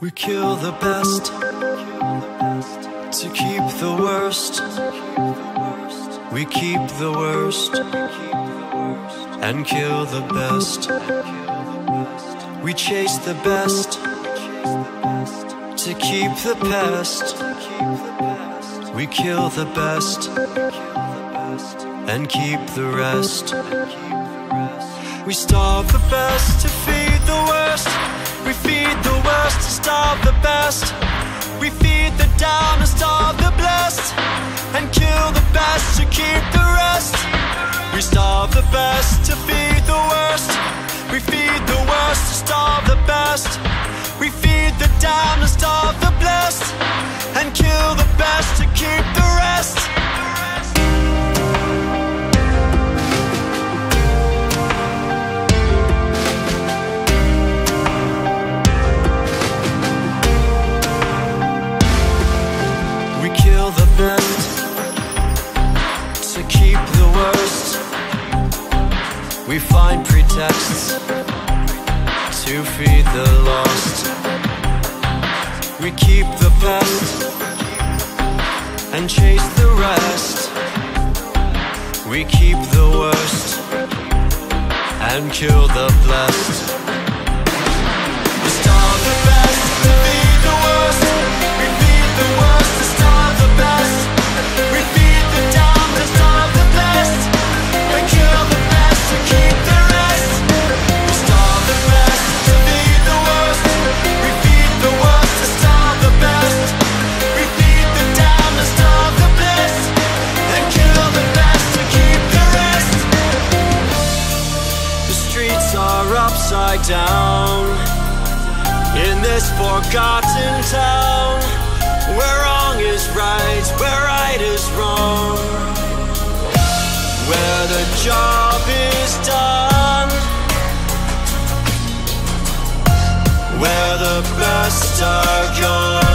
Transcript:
We kill the best to keep the worst. We keep the worst and kill the best. We chase the best to keep the past. We kill the best and keep the rest. We starve the best to feed the worst. We feed the worst to starve the best. We feed the down to starve the blessed. And kill the best to keep the rest. We starve the best to feed the worst. We feed the worst to starve the best. Find pretexts to feed the lost. We keep the best and chase the rest. We keep the worst and kill the blessed. Down in this forgotten town. Where wrong is right, where right is wrong, where the job is done, where the best are gone.